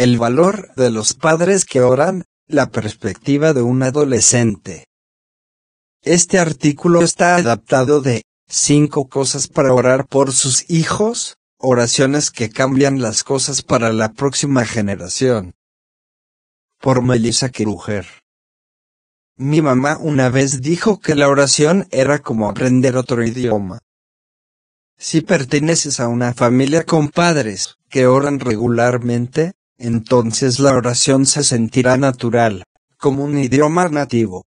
El valor de los padres que oran, la perspectiva de un adolescente. Este artículo está adaptado de Cinco cosas para orar por sus hijos, oraciones que cambian las cosas para la próxima generación. Por Melissa Kruger. Mi mamá una vez dijo que la oración era como aprender otro idioma. Si perteneces a una familia con padres que oran regularmente, entonces la oración se sentirá natural, como un idioma nativo.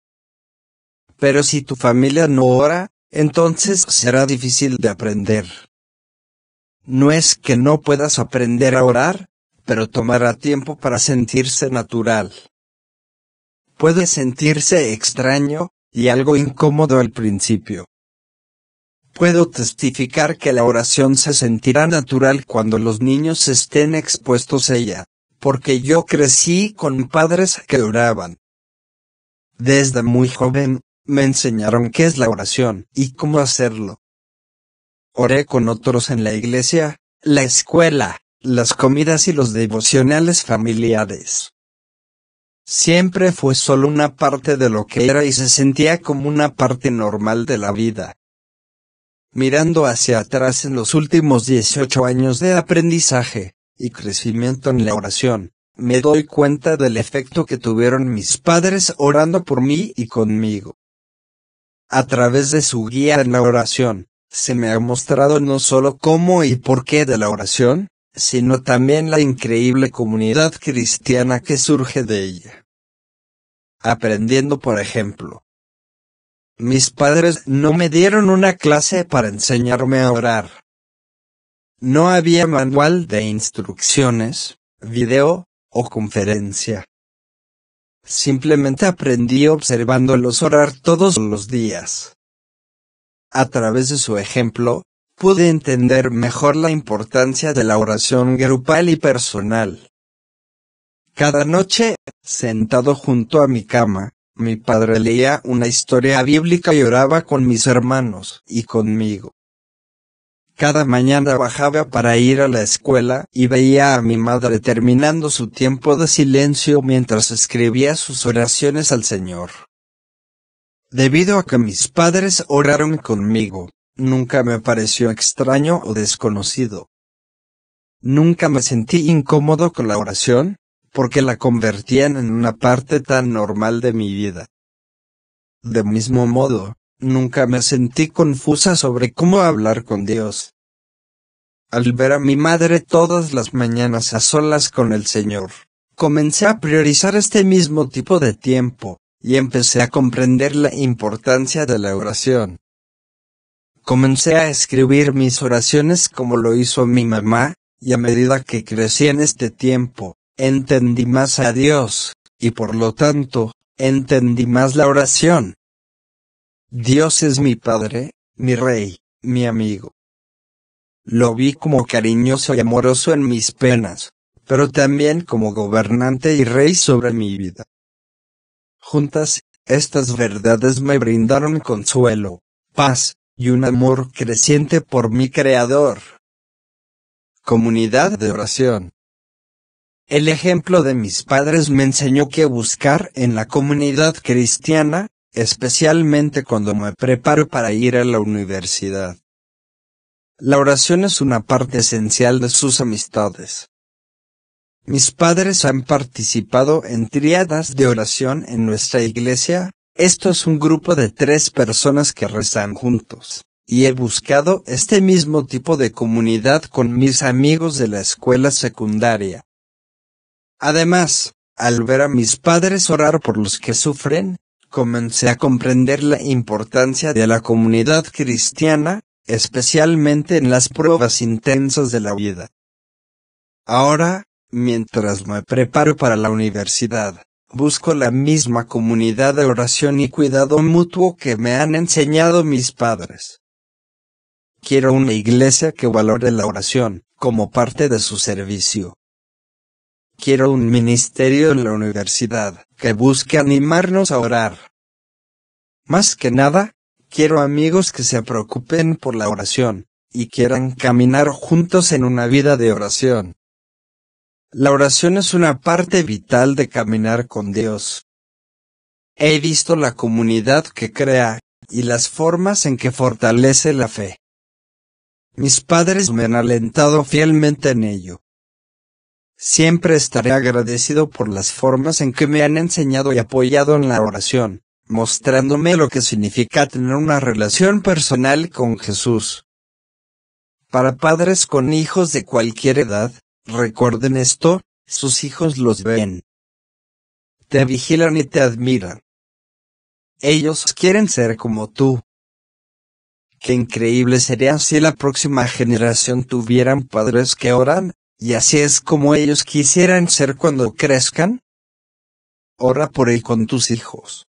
Pero si tu familia no ora, entonces será difícil de aprender. No es que no puedas aprender a orar, pero tomará tiempo para sentirse natural. Puede sentirse extraño, y algo incómodo al principio. Puedo testificar que la oración se sentirá natural cuando los niños estén expuestos a ella, porque yo crecí con padres que oraban. Desde muy joven, me enseñaron qué es la oración y cómo hacerlo. Oré con otros en la iglesia, la escuela, las comidas y los devocionales familiares. Siempre fue solo una parte de lo que era y se sentía como una parte normal de la vida. Mirando hacia atrás en los últimos 18 años de aprendizaje y crecimiento en la oración, me doy cuenta del efecto que tuvieron mis padres orando por mí y conmigo. A través de su guía en la oración, se me ha mostrado no solo cómo y por qué de la oración, sino también la increíble comunidad cristiana que surge de ella. Aprendiendo por ejemplo. Mis padres no me dieron una clase para enseñarme a orar. No había manual de instrucciones, video, o conferencia. Simplemente aprendí observándolos orar todos los días. A través de su ejemplo, pude entender mejor la importancia de la oración grupal y personal. Cada noche, sentado junto a mi cama, mi padre leía una historia bíblica y oraba con mis hermanos y conmigo. Cada mañana bajaba para ir a la escuela y veía a mi madre terminando su tiempo de silencio mientras escribía sus oraciones al Señor. Debido a que mis padres oraron conmigo, nunca me pareció extraño o desconocido. Nunca me sentí incómodo con la oración, porque la convertían en una parte tan normal de mi vida. De mismo modo, Nunca me sentí confusa sobre cómo hablar con Dios. Al ver a mi madre todas las mañanas a solas con el Señor, comencé a priorizar este mismo tipo de tiempo, y empecé a comprender la importancia de la oración. Comencé a escribir mis oraciones como lo hizo mi mamá, y a medida que crecí en este tiempo, entendí más a Dios, y por lo tanto, entendí más la oración. Dios es mi Padre, mi Rey, mi amigo. Lo vi como cariñoso y amoroso en mis penas, pero también como gobernante y rey sobre mi vida. Juntas, estas verdades me brindaron consuelo, paz, y un amor creciente por mi Creador. Comunidad de oración. El ejemplo de mis padres me enseñó que buscar en la comunidad cristiana, especialmente cuando me preparo para ir a la universidad. La oración es una parte esencial de sus amistades. Mis padres han participado en triadas de oración en nuestra iglesia, esto es un grupo de tres personas que rezan juntos, y he buscado este mismo tipo de comunidad con mis amigos de la escuela secundaria. Además, al ver a mis padres orar por los que sufren, comencé a comprender la importancia de la comunidad cristiana, especialmente en las pruebas intensas de la vida. Ahora, mientras me preparo para la universidad, busco la misma comunidad de oración y cuidado mutuo que me han enseñado mis padres. Quiero una iglesia que valore la oración, como parte de su servicio. Quiero un ministerio en la universidad, que busque animarnos a orar. Más que nada, quiero amigos que se preocupen por la oración, y quieran caminar juntos en una vida de oración. La oración es una parte vital de caminar con Dios. He visto la comunidad que crea, y las formas en que fortalece la fe. Mis padres me han alentado fielmente en ello. Siempre estaré agradecido por las formas en que me han enseñado y apoyado en la oración, mostrándome lo que significa tener una relación personal con Jesús. Para padres con hijos de cualquier edad, recuerden esto, sus hijos los ven. Te vigilan y te admiran. Ellos quieren ser como tú. Qué increíble sería si la próxima generación tuvieran padres que oran, y así es como ellos quisieran ser cuando crezcan. Ora por él con tus hijos.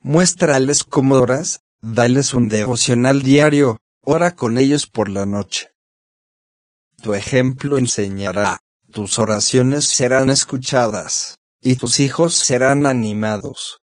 Muéstrales cómo oras, dales un devocional diario, ora con ellos por la noche. Tu ejemplo enseñará, tus oraciones serán escuchadas, y tus hijos serán animados.